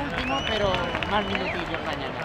último, pero más minutillos mañana.